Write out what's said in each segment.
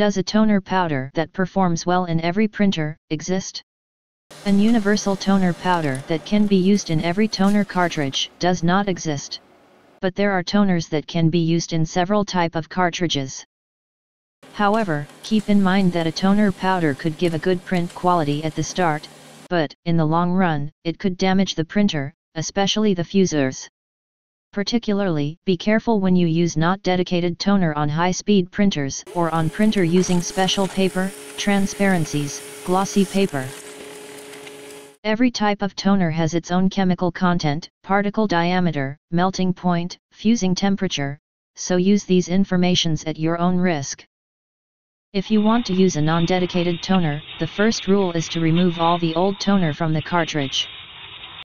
Does a toner powder that performs well in every printer exist? An universal toner powder that can be used in every toner cartridge does not exist. But there are toners that can be used in several type of cartridges. However, keep in mind that a toner powder could give a good print quality at the start, but, in the long run, it could damage the printer, especially the fusers. Particularly, be careful when you use not dedicated toner on high-speed printers or on printer using special paper, transparencies, glossy paper. Every type of toner has its own chemical content, particle diameter, melting point, fusing temperature, so use these informations at your own risk. If you want to use a non-dedicated toner, the first rule is to remove all the old toner from the cartridge.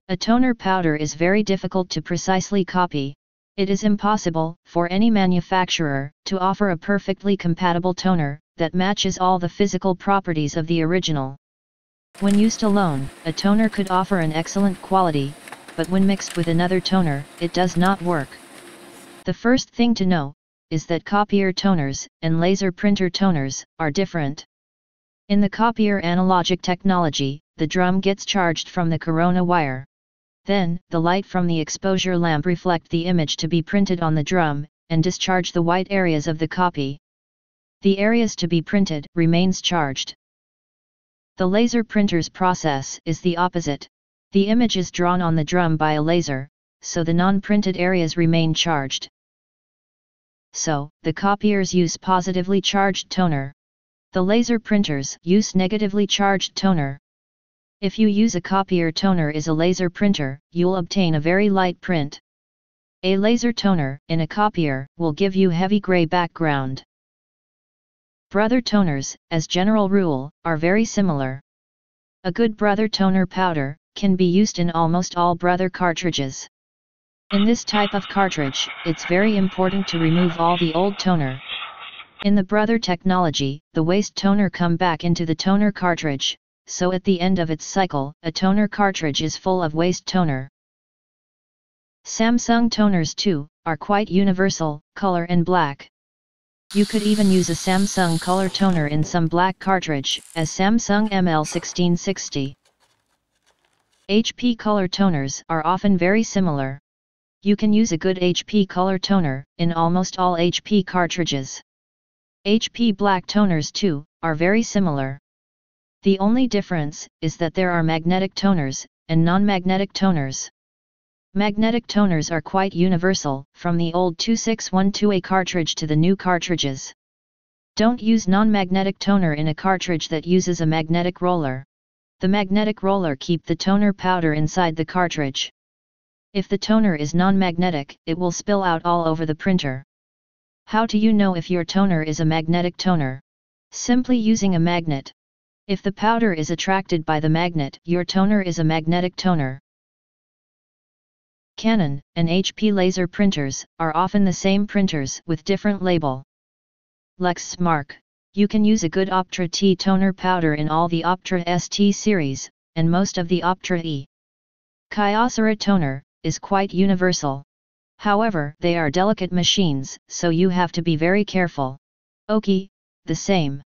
A toner powder is very difficult to precisely copy. It is impossible, for any manufacturer, to offer a perfectly compatible toner, that matches all the physical properties of the original. When used alone, a toner could offer an excellent quality, but when mixed with another toner, it does not work. The first thing to know, is that copier toners, and laser printer toners, are different. In the copier analogic technology, the drum gets charged from the corona wire. Then, the light from the exposure lamp reflect the image to be printed on the drum, and discharge the white areas of the copy. The areas to be printed remains charged. The laser printer's process is the opposite. The image is drawn on the drum by a laser, so the non-printed areas remain charged. So, the copiers use positively charged toner. The laser printers use negatively charged toner. If you use a copier toner is a laser printer, you'll obtain a very light print. A laser toner, in a copier, will give you heavy gray background. Brother toners, as general rule, are very similar. A good brother toner powder, can be used in almost all brother cartridges. In this type of cartridge, it's very important to remove all the old toner. In the brother technology, the waste toner come back into the toner cartridge, so at the end of its cycle, a toner cartridge is full of waste toner. Samsung toners too, are quite universal, color and black. You could even use a Samsung color toner in some black cartridge, as Samsung ML1660. HP color toners are often very similar. You can use a good HP color toner, in almost all HP cartridges. HP black toners too, are very similar. The only difference is that there are magnetic toners and non-magnetic toners. Magnetic toners are quite universal, from the old 2612A cartridge to the new cartridges. Don't use non-magnetic toner in a cartridge that uses a magnetic roller. The magnetic roller keep the toner powder inside the cartridge. If the toner is non-magnetic, it will spill out all over the printer. How do you know if your toner is a magnetic toner? Simply using a magnet. If the powder is attracted by the magnet, your toner is a magnetic toner. Canon and HP laser printers are often the same printers with different label. Lexmark. You can use a good Optra T toner powder in all the Optra ST series, and most of the Optra E. Kyocera toner is quite universal. However, they are delicate machines, so you have to be very careful. Oki, the same.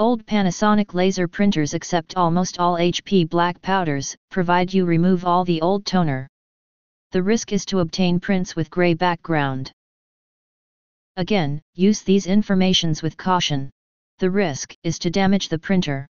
Old Panasonic laser printers accept almost all HP black powders, provide you remove all the old toner. The risk is to obtain prints with gray background. Again, use these informations with caution. The risk is to damage the printer.